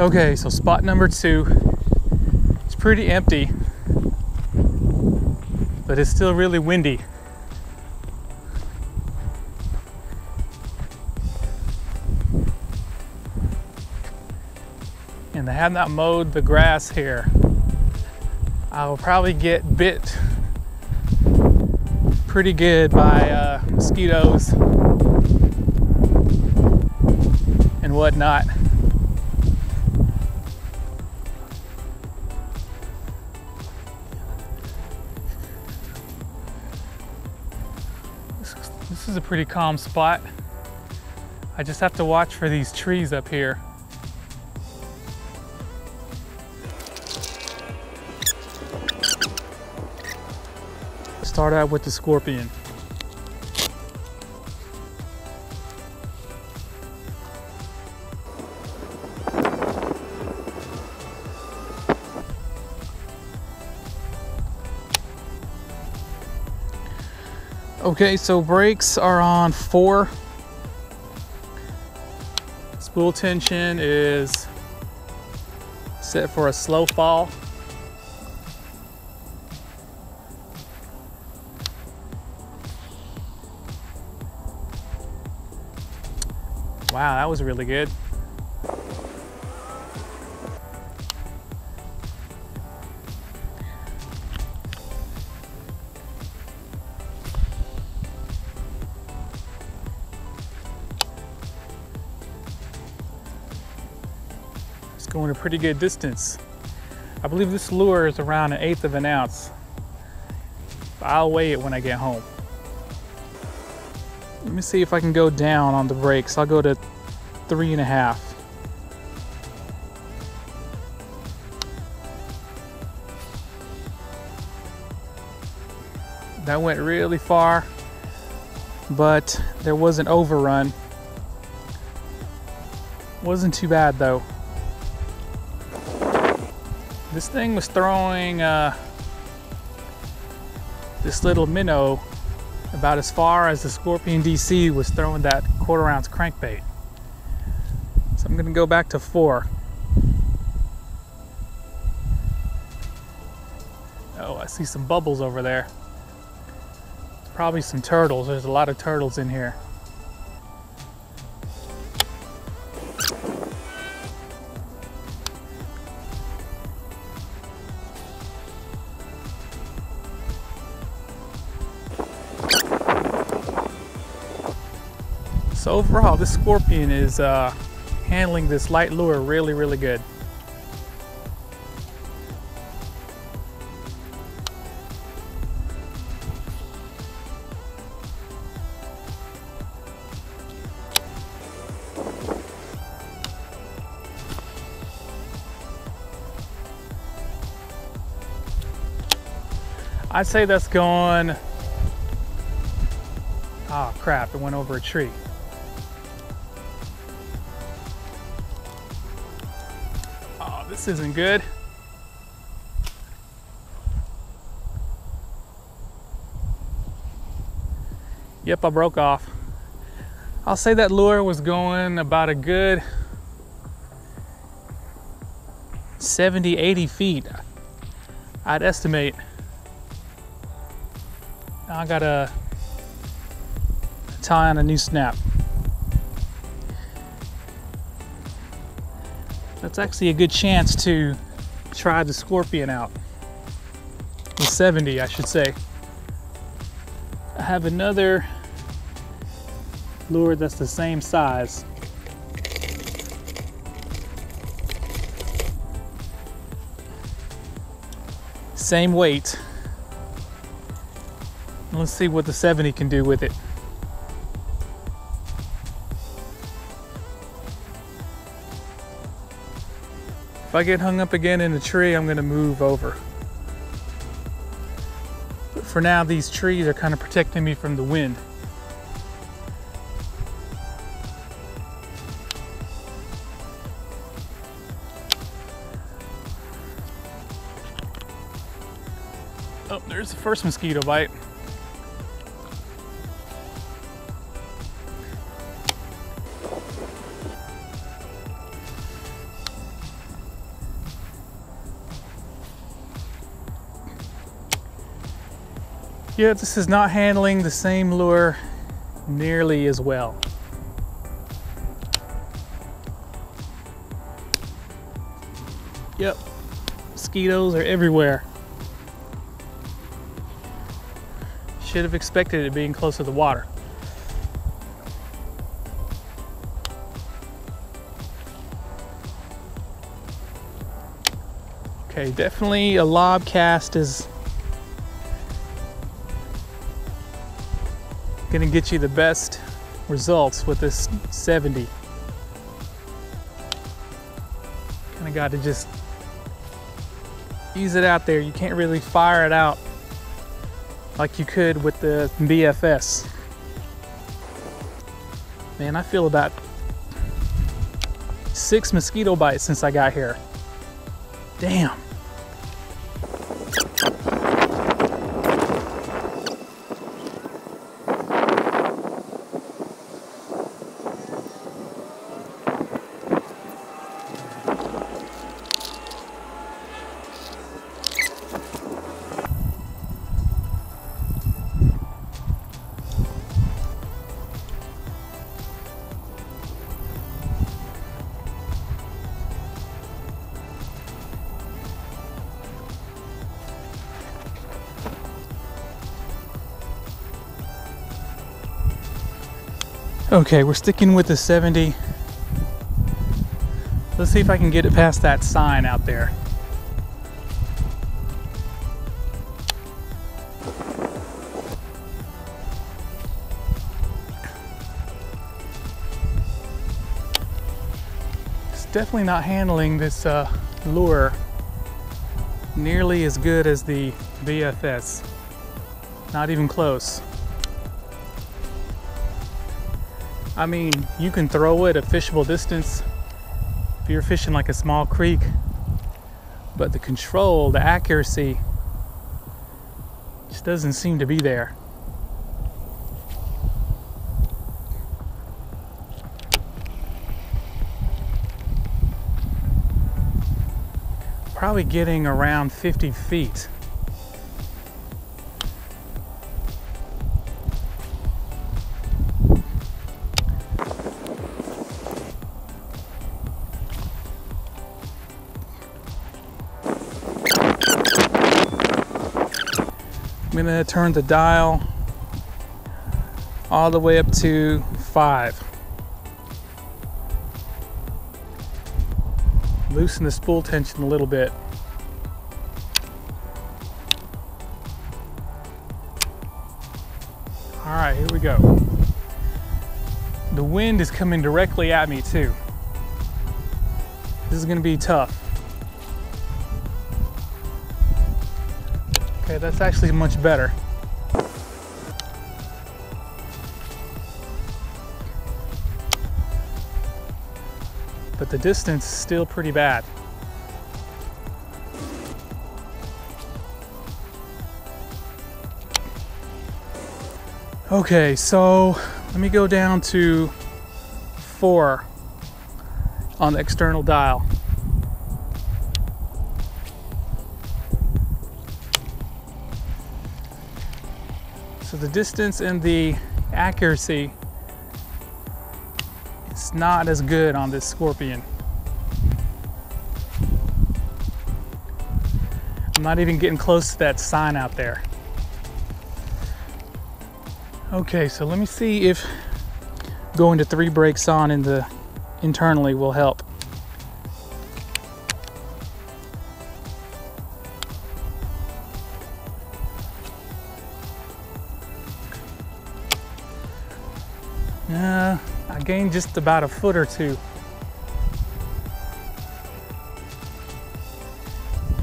Okay, so spot number two. It's pretty empty, but it's still really windy. And they have not mowed the grass here. I will probably get bit pretty good by uh, mosquitoes and whatnot. This, is a pretty calm spot. I just have to watch for these trees up here. Start out with the scorpion. Okay, so brakes are on four. Spool tension is set for a slow fall. Wow, that was really good. Going a pretty good distance. I believe this lure is around an eighth of an ounce. I'll weigh it when I get home. Let me see if I can go down on the brakes. I'll go to three and a half. That went really far, but there was an overrun. Wasn't too bad though. This thing was throwing uh, this little minnow about as far as the Scorpion DC was throwing that quarter ounce crankbait. So I'm gonna go back to four. Oh, I see some bubbles over there. Probably some turtles. There's a lot of turtles in here. Overall, this scorpion is uh, handling this light lure really, really good. I'd say that's going, oh crap, it went over a tree. This isn't good. Yep, I broke off. I'll say that lure was going about a good 70, 80 feet. I'd estimate. Now I gotta tie on a new snap. That's actually a good chance to try the scorpion out. The 70, I should say. I have another lure that's the same size. Same weight. Let's see what the 70 can do with it. If I get hung up again in a tree, I'm gonna move over. But for now, these trees are kind of protecting me from the wind. Oh, there's the first mosquito bite. Yeah, this is not handling the same lure nearly as well. Yep, mosquitoes are everywhere. Should have expected it being close to the water. Okay, definitely a lob cast is gonna get you the best results with this 70. Kind of got to just ease it out there. You can't really fire it out like you could with the BFS. Man, I feel about six mosquito bites since I got here. Damn. Okay, we're sticking with the 70. Let's see if I can get it past that sign out there. It's definitely not handling this uh, lure nearly as good as the BFS. Not even close. I mean, you can throw it a fishable distance if you're fishing like a small creek, but the control, the accuracy, just doesn't seem to be there. Probably getting around 50 feet. I'm gonna turn the dial all the way up to five. Loosen the spool tension a little bit. All right, here we go. The wind is coming directly at me too. This is gonna be tough. Okay, that's actually much better. But the distance is still pretty bad. Okay, so let me go down to four on the external dial. So the distance and the accuracy is not as good on this Scorpion. I'm not even getting close to that sign out there. Okay, so let me see if going to three brakes on in the internally will help. Uh, I gained just about a foot or two.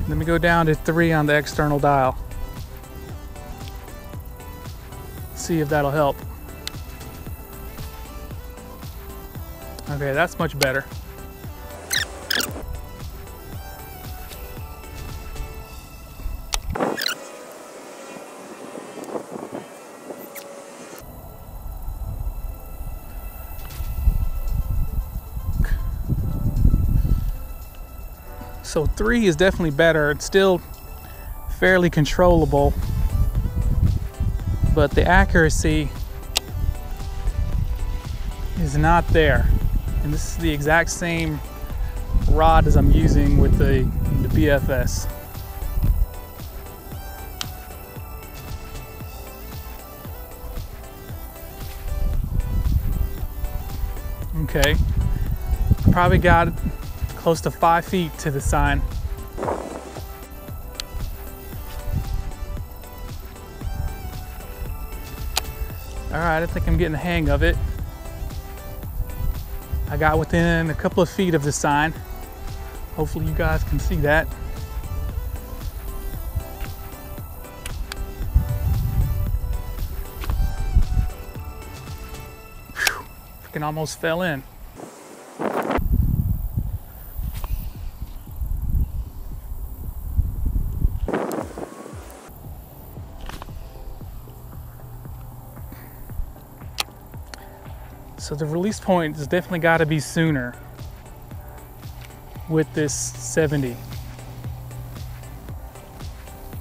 Let me go down to three on the external dial. See if that'll help. Okay, that's much better. So three is definitely better. It's still fairly controllable. but the accuracy is not there. And this is the exact same rod as I'm using with the, the BFS. Okay, probably got close to five feet to the sign. All right, I think I'm getting the hang of it. I got within a couple of feet of the sign. Hopefully you guys can see that. Whew, freaking almost fell in. So the release point has definitely got to be sooner with this 70.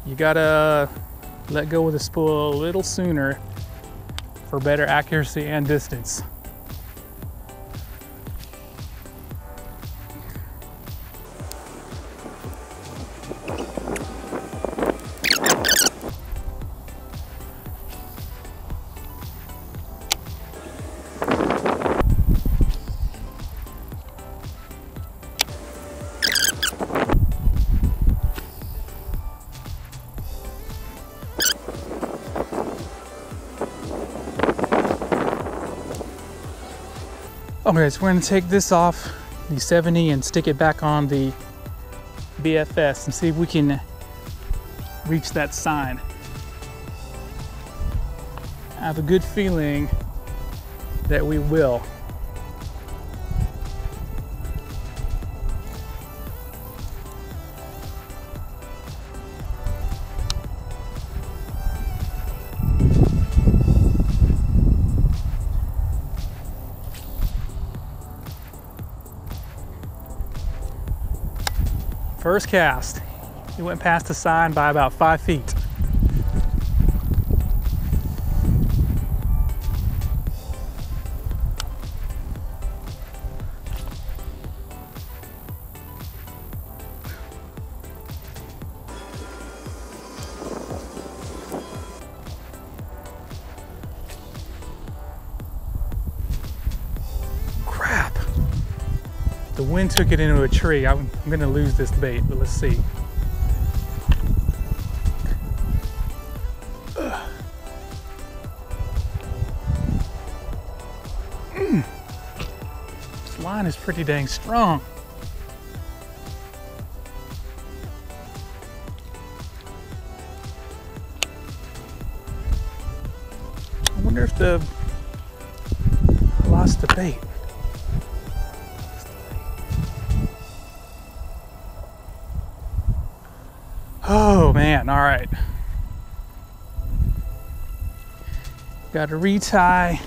You gotta let go of the spool a little sooner for better accuracy and distance. Okay, so we're gonna take this off the 70 and stick it back on the BFS and see if we can reach that sign. I have a good feeling that we will. First cast. He went past the sign by about five feet. Wind took it into a tree. I'm, I'm gonna lose this bait, but let's see. Mm. This line is pretty dang strong. I wonder if the I lost the bait. Oh man, all right. Got to retie